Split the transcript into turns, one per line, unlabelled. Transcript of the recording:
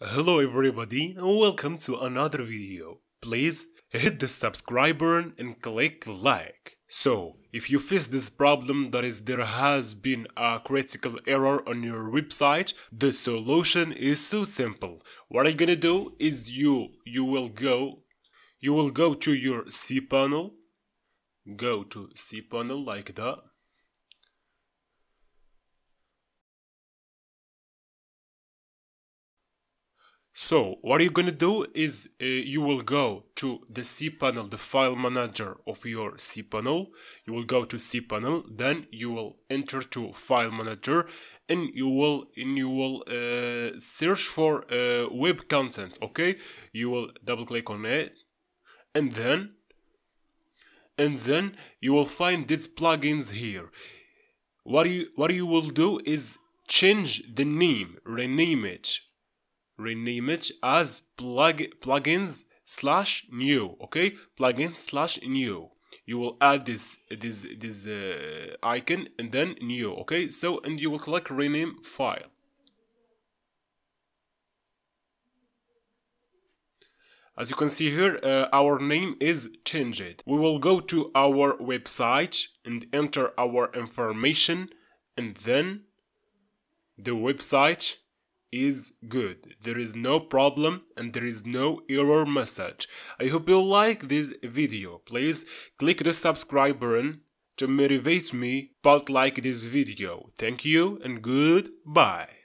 Hello everybody and welcome to another video. Please hit the subscribe button and click like. So, if you face this problem that is there has been a critical error on your website, the solution is so simple. What you gonna do is you you will go you will go to your cPanel, go to cPanel like that So what you're gonna do is uh, you will go to the cPanel, the file manager of your cPanel. You will go to cPanel, then you will enter to file manager, and you will and you will uh, search for uh, web content. Okay, you will double click on it, and then and then you will find these plugins here. What you what you will do is change the name, rename it rename it as plug plugins slash new okay? Plugins slash new. You will add this this this uh, icon and then new okay? So and you will click rename file. As you can see here, uh, our name is changed. We will go to our website and enter our information and then the website is good. There is no problem and there is no error message. I hope you like this video. Please click the subscribe button to motivate me but like this video. Thank you and goodbye.